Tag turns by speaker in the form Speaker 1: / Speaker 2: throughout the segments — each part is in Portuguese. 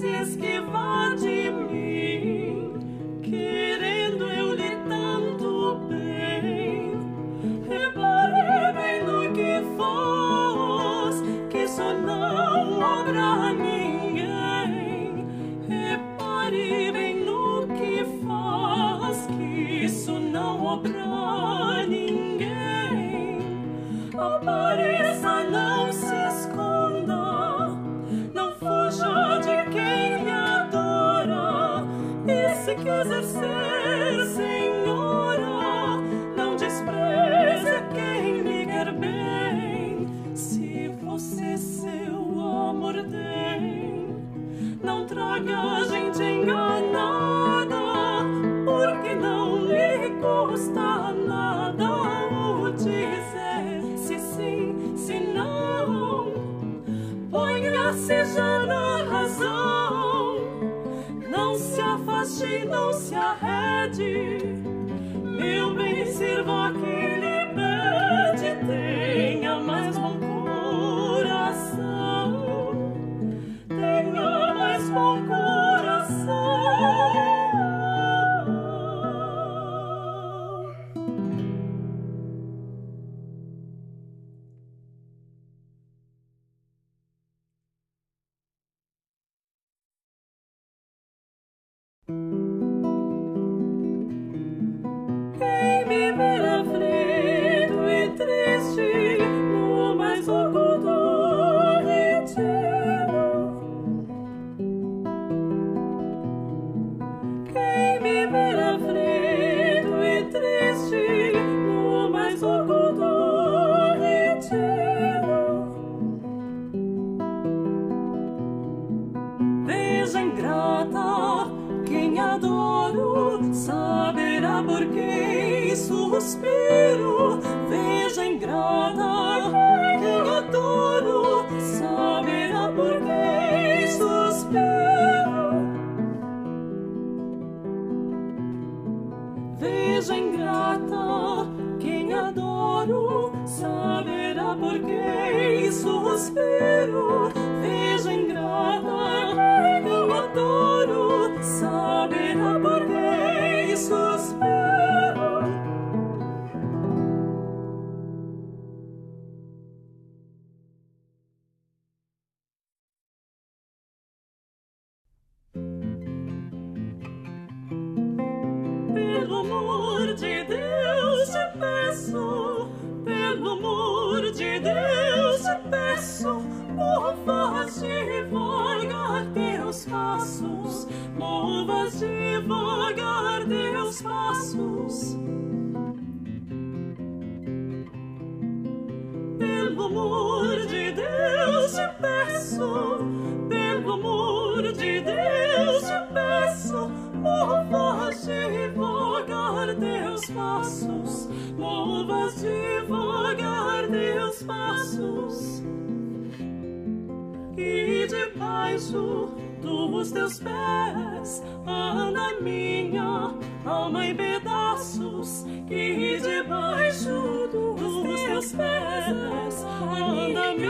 Speaker 1: se esquivar de mim, querendo eu lhe tanto bem. Reparei bem no que faz, que isso não obra a ninguém. Repare bem no que faz, que isso não obra a ninguém. Apare prazer ser senhora. Não despreze quem lhe quer bem. Se você seu amor tem, não traga Pelo amor de Deus te peço, pelo amor de Deus te peço, por favor devagar teus passos, movas devagar teus passos. E debaixo dos teus pés, anda minha, alma em pedaços que debaixo dos teus pés anda me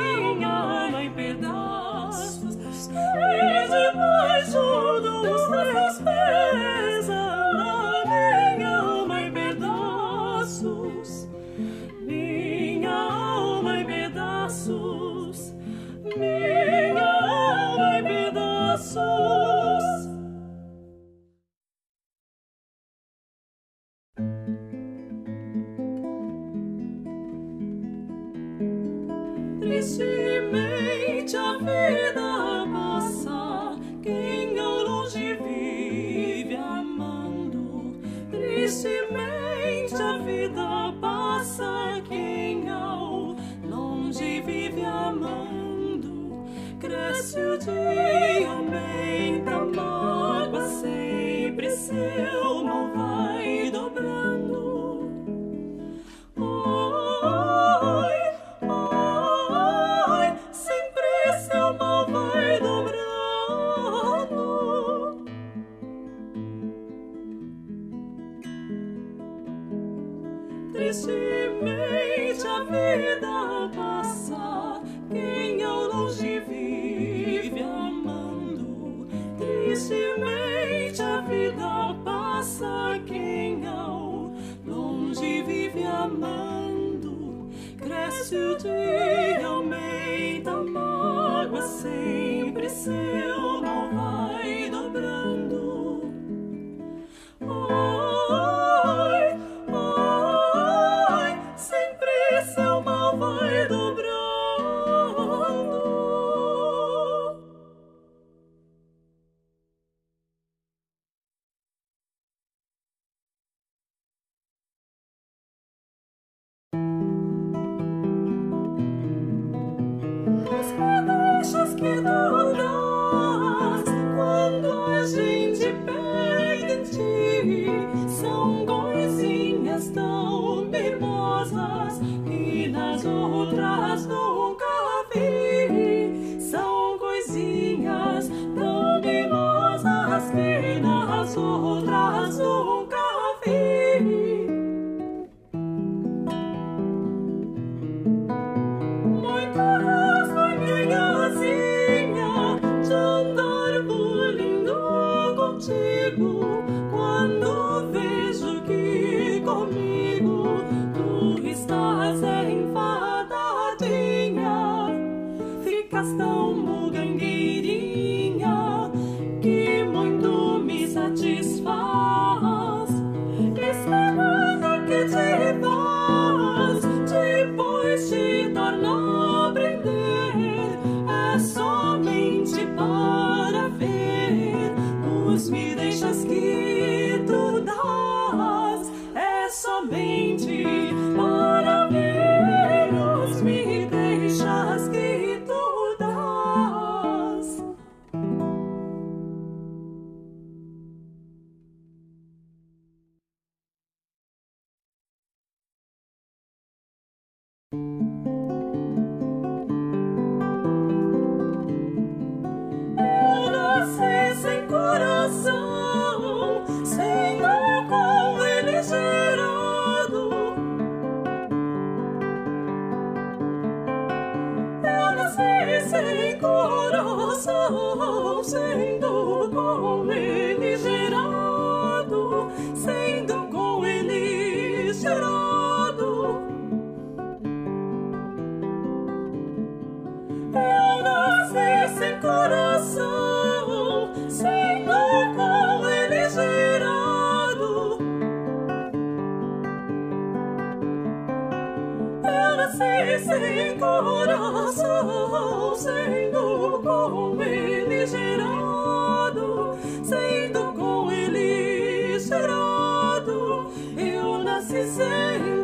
Speaker 1: Sem coração sendo com ele gerado, sendo com ele gerado, eu nasci sem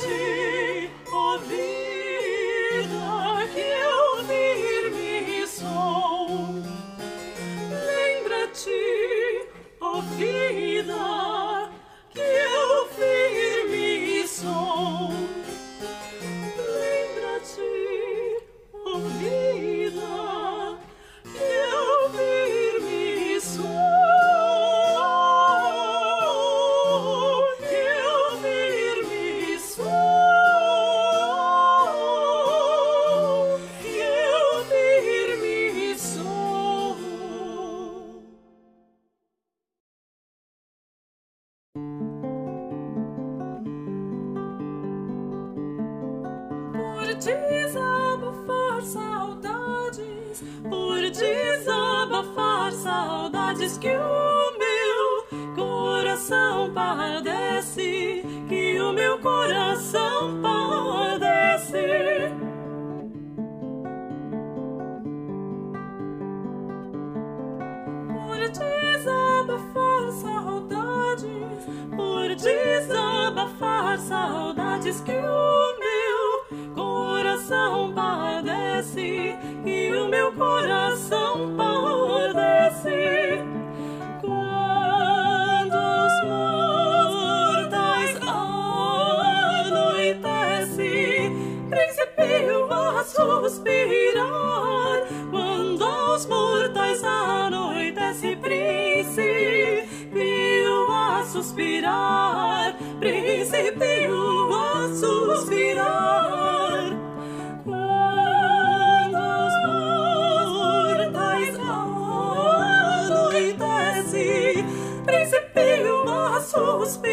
Speaker 1: to principio a suspirar. Quando os mortais anoitece, principio a suspirar, principio a suspirar. suspirar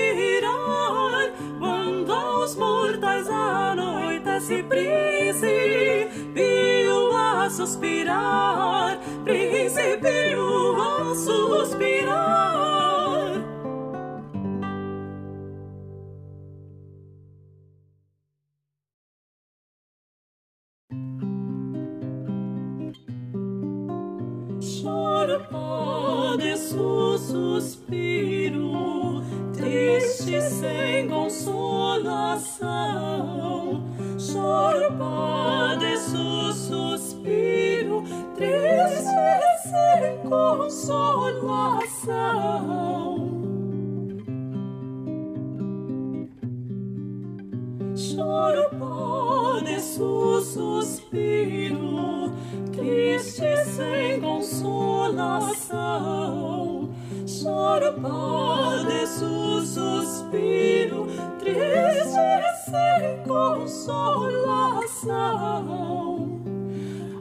Speaker 1: princípio a suspirar. Princípio a suspirar. Choro pode suspiro triste sem consolação, choro, padeço, suspiro, triste sem consolação. Choro, padeço, suspiro, triste sem consolação choro, padeço, suspiro, triste sem consolação.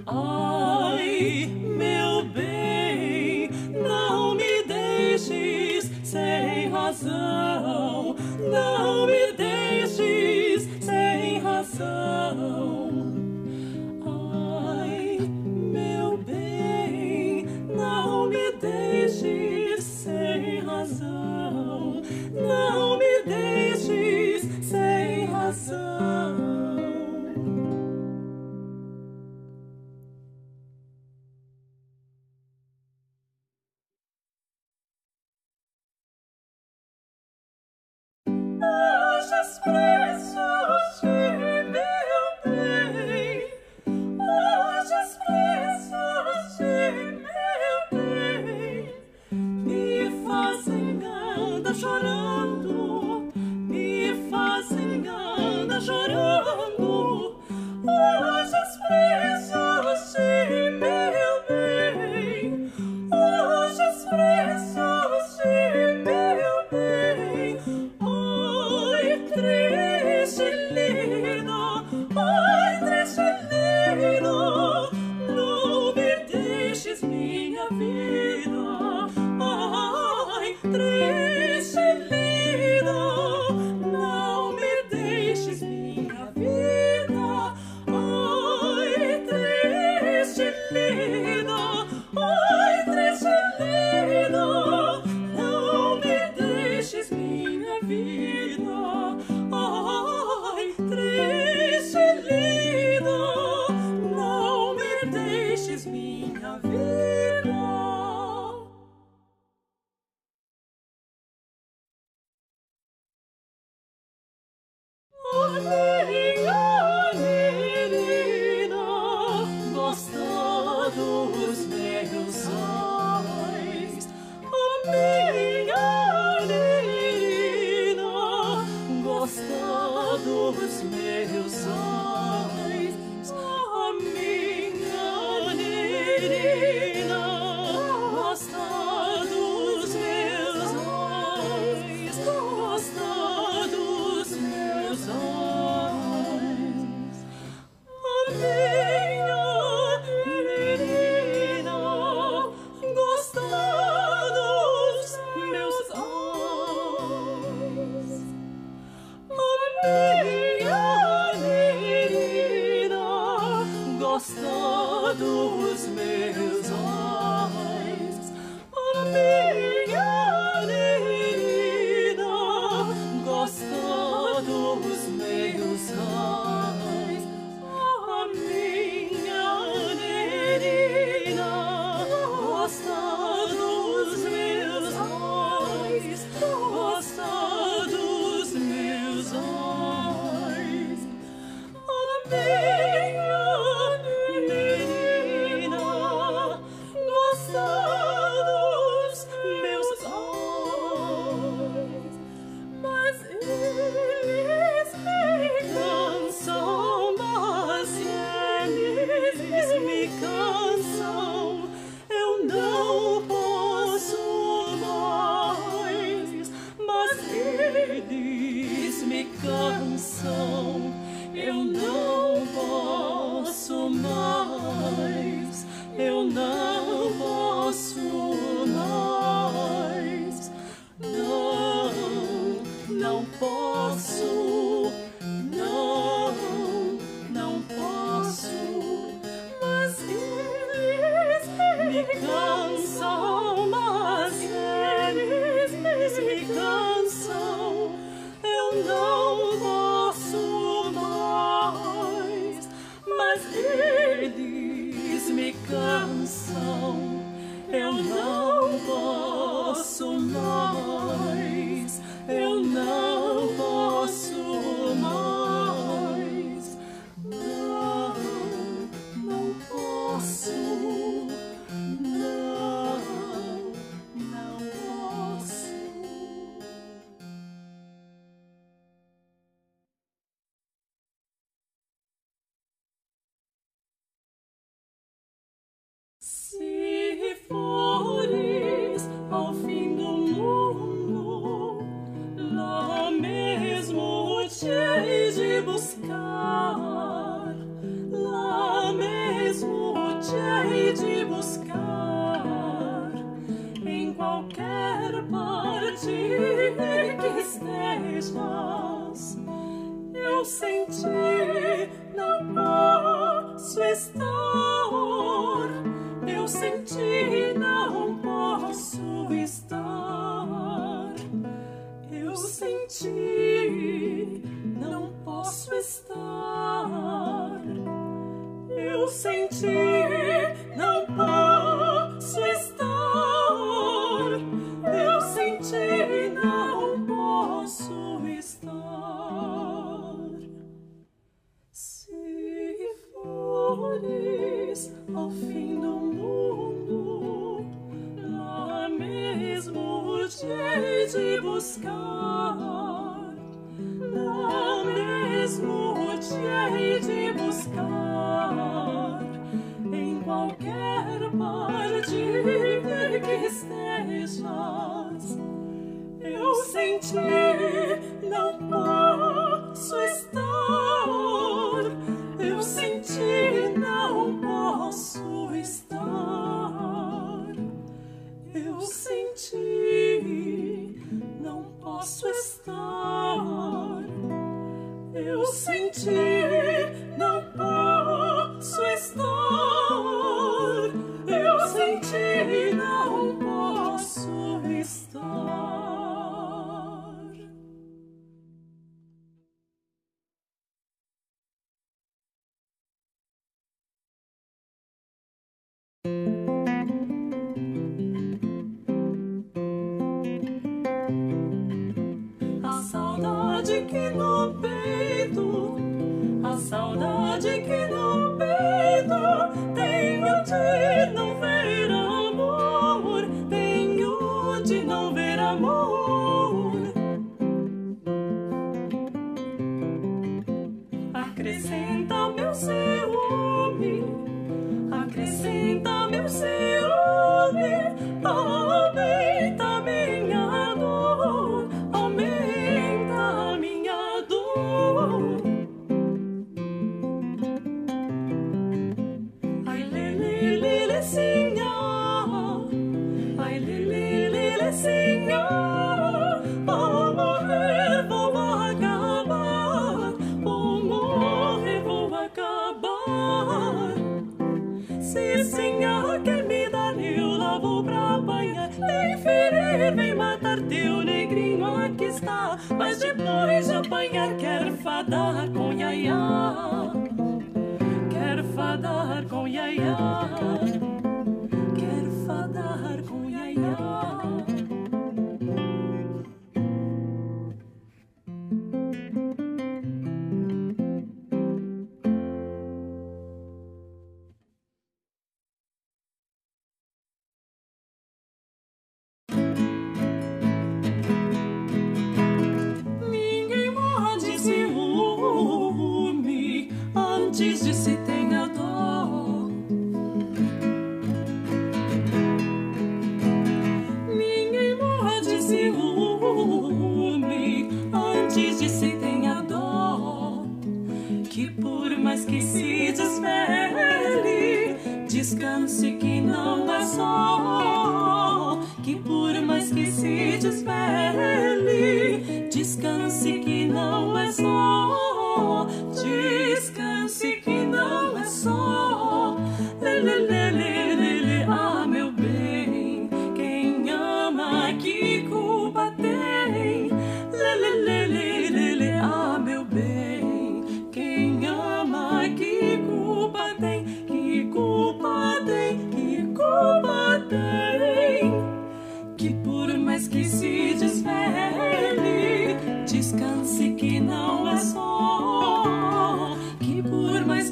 Speaker 1: Ai, ao fim do mundo, lá mesmo te hei de buscar, lá mesmo te hei de buscar, em qualquer parte que estejas, eu senti. ti não posso estar. Eu sem ti não posso estar. Eu sem ti não posso estar. Se fores ao fim do mundo, lá mesmo te de buscar mesmo odiei de buscar em qualquer parte que estejas. Eu senti, não posso estar. Eu senti, não posso estar. Eu senti, não posso estar. see. depois apanhar, quer fadar com iaiá. Quer fadar com iaiá.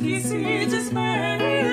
Speaker 1: He sees his man.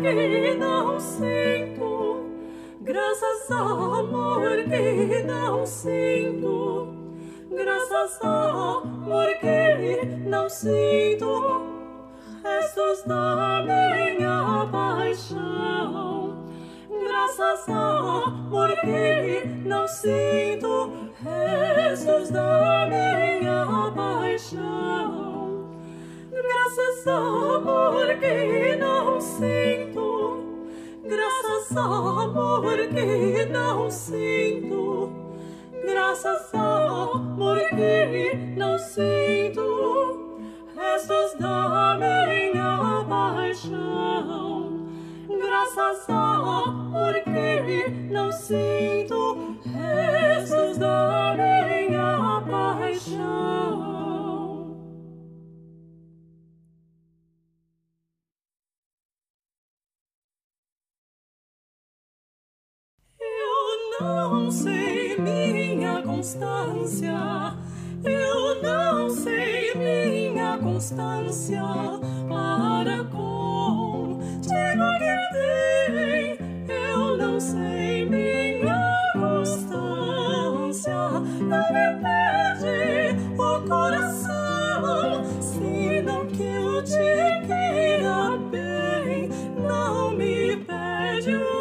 Speaker 1: que não sinto, graças ao amor que não sinto, graças ao amor que não sinto, restos da minha paixão. Graças ao amor que não sinto, restos da minha paixão graças amor que não sinto, graças amor que não sinto, graças amor que não sinto, restos da minha paixão. Graças amor que não sinto, restos da minha paixão. não sei minha constância. Eu não sei minha constância para com te guardei. Eu não sei minha constância. Não me perde o coração, senão que eu te queira bem. Não me perde o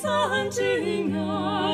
Speaker 1: Sancti Ignatia.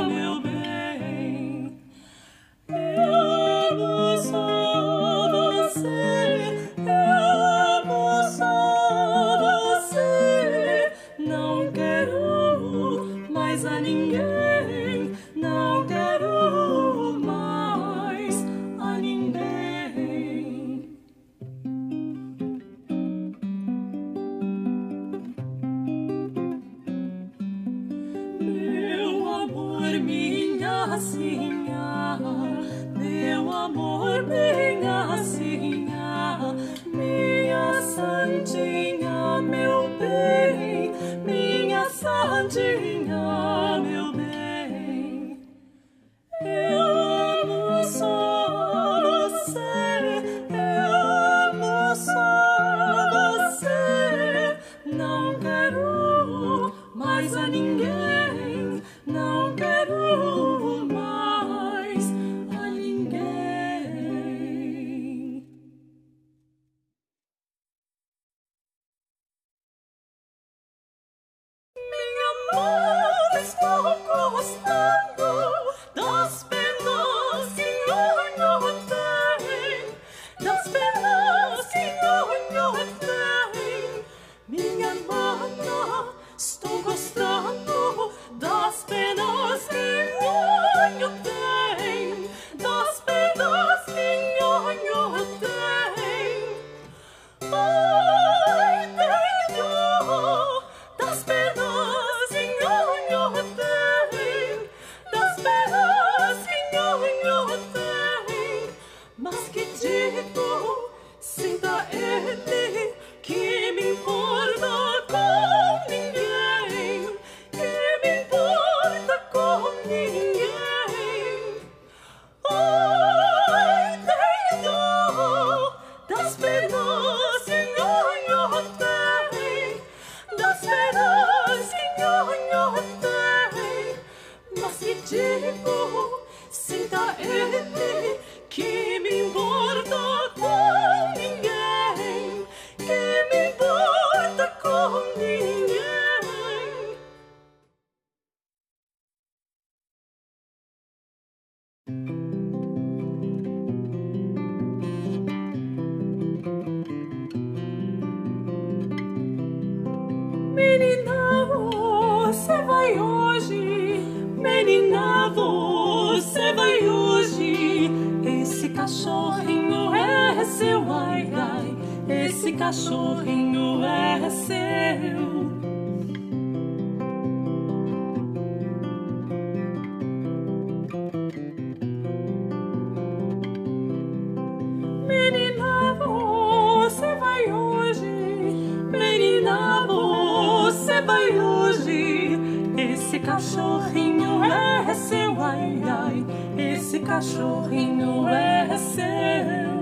Speaker 1: Menina, você vai hoje. Menina, você vai hoje. Esse cachorrinho é seu, ai, ai. Esse cachorrinho é seu.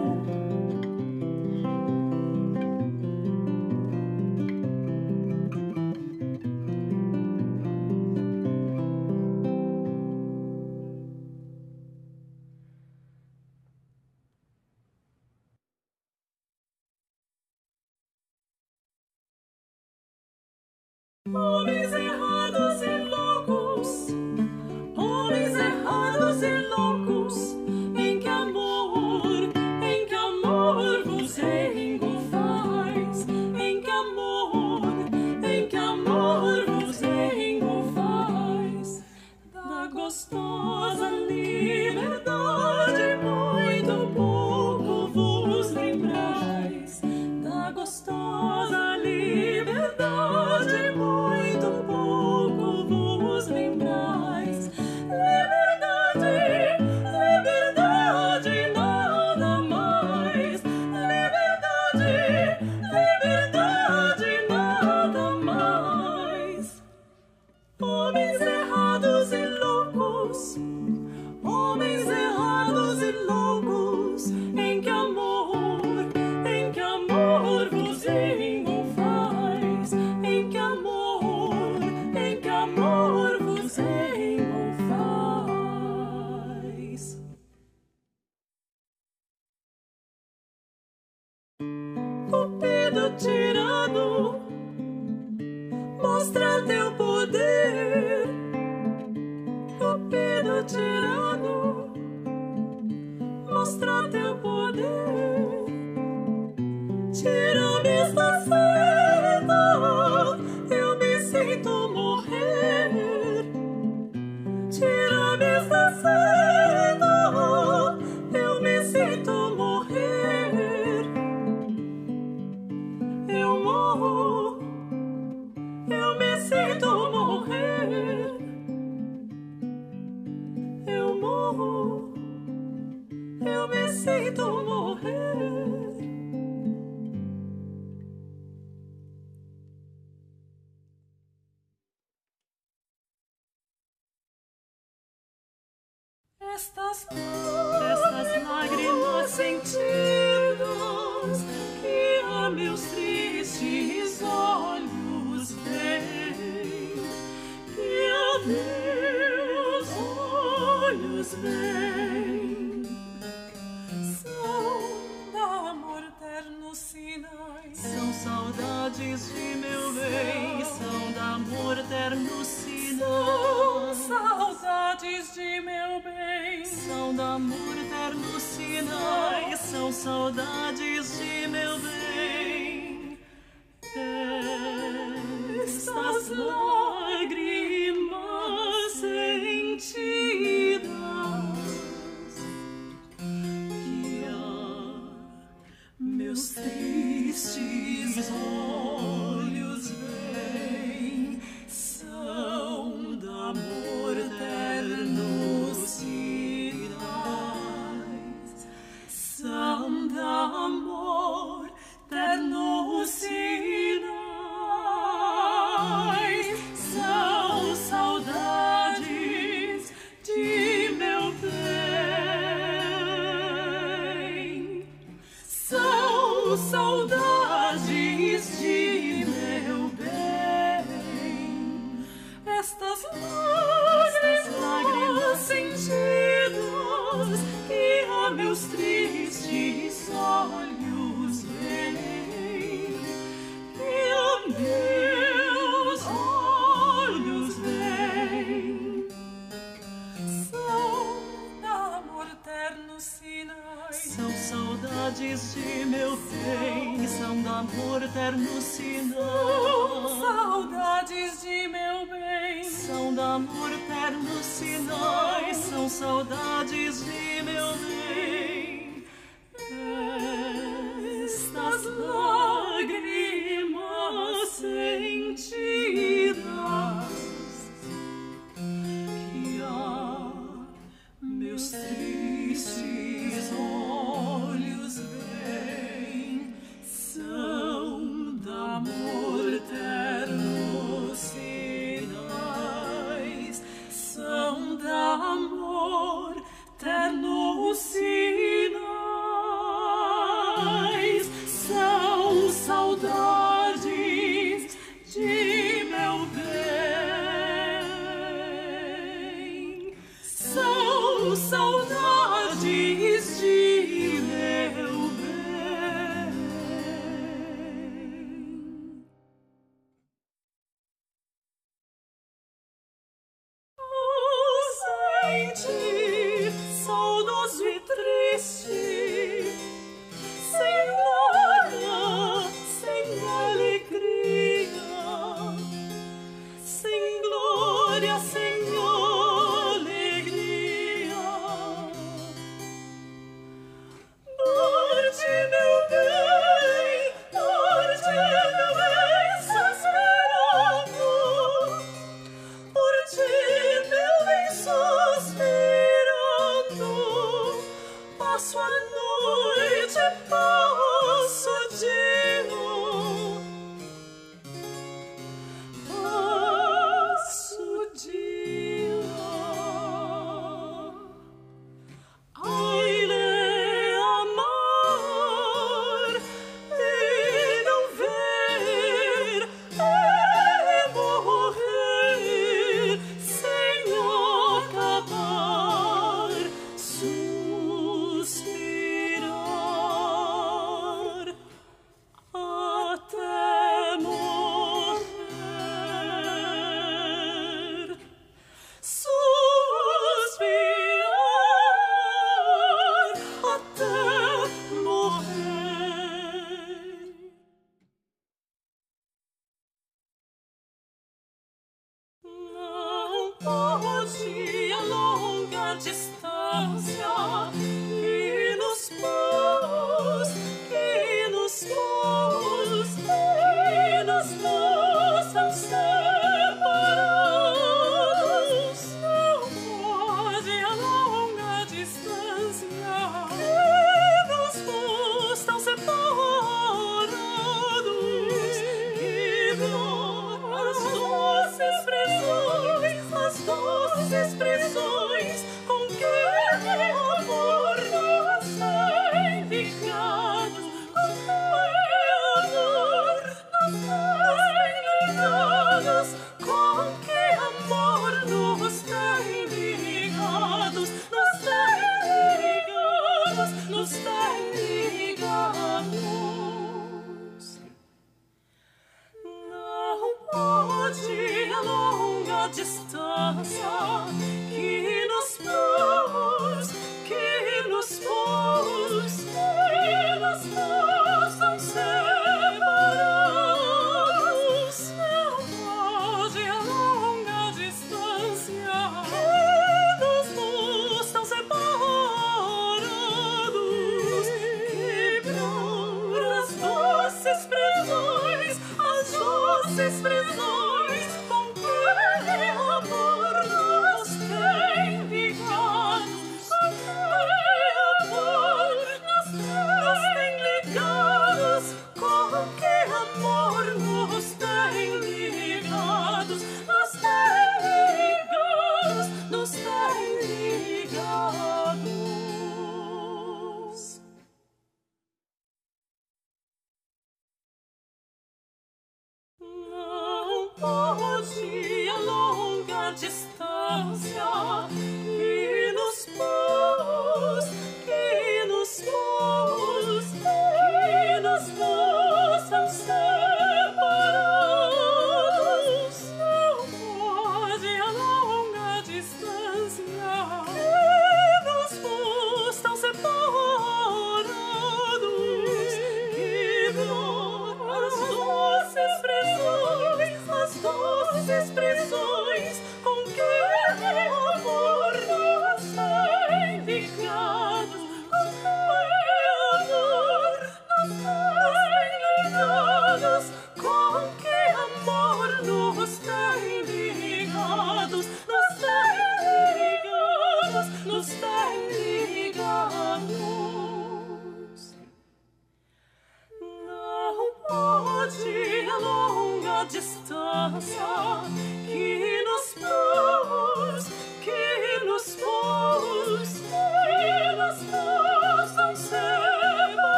Speaker 1: Saudades de meu bem.